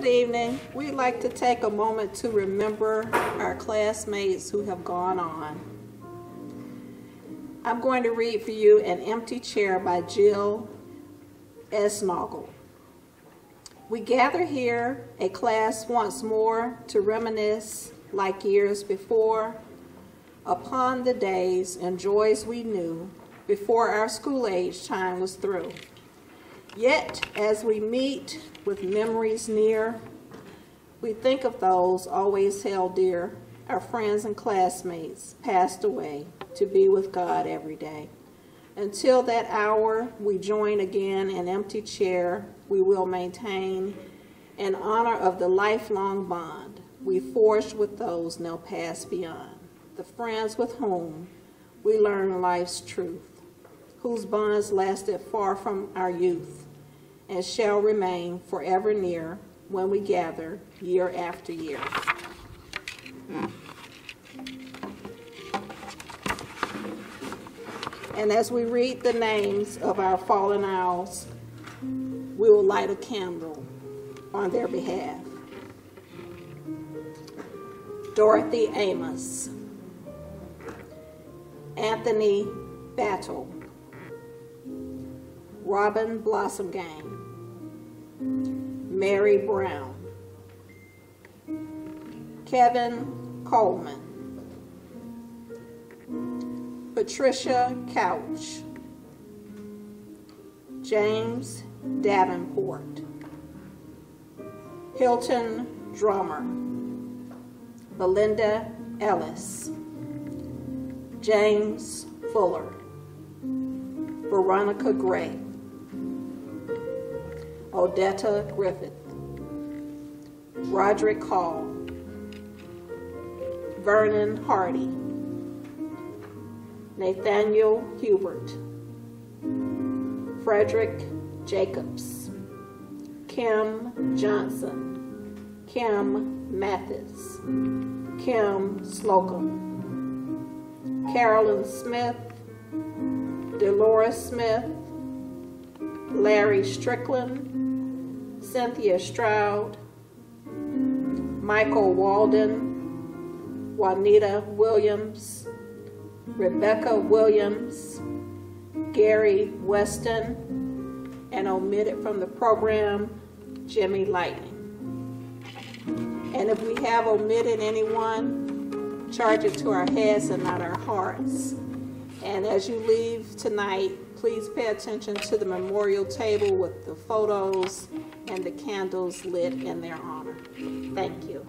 Good evening. We'd like to take a moment to remember our classmates who have gone on. I'm going to read for you An Empty Chair by Jill Esnagle. We gather here, a class once more, to reminisce, like years before, upon the days and joys we knew before our school age time was through. Yet, as we meet with memories near, we think of those always held dear, our friends and classmates passed away to be with God every day. Until that hour, we join again an empty chair. We will maintain in honor of the lifelong bond we forged with those now passed beyond, the friends with whom we learn life's truth whose bonds lasted far from our youth and shall remain forever near when we gather year after year. And as we read the names of our fallen owls, we will light a candle on their behalf. Dorothy Amos, Anthony Battle, Robin Blossom Gang, Mary Brown, Kevin Coleman, Patricia Couch, James Davenport, Hilton Drummer, Belinda Ellis, James Fuller, Veronica Gray, Odetta Griffith, Roderick Hall, Vernon Hardy, Nathaniel Hubert, Frederick Jacobs, Kim Johnson, Kim Mathis, Kim Slocum, Carolyn Smith, Dolores Smith, Larry Strickland, Cynthia Stroud, Michael Walden, Juanita Williams, Rebecca Williams, Gary Weston, and omitted from the program, Jimmy Lightning. And if we have omitted anyone, charge it to our heads and not our hearts. And as you leave tonight, please pay attention to the memorial table with the photos and the candles lit in their honor. Thank you.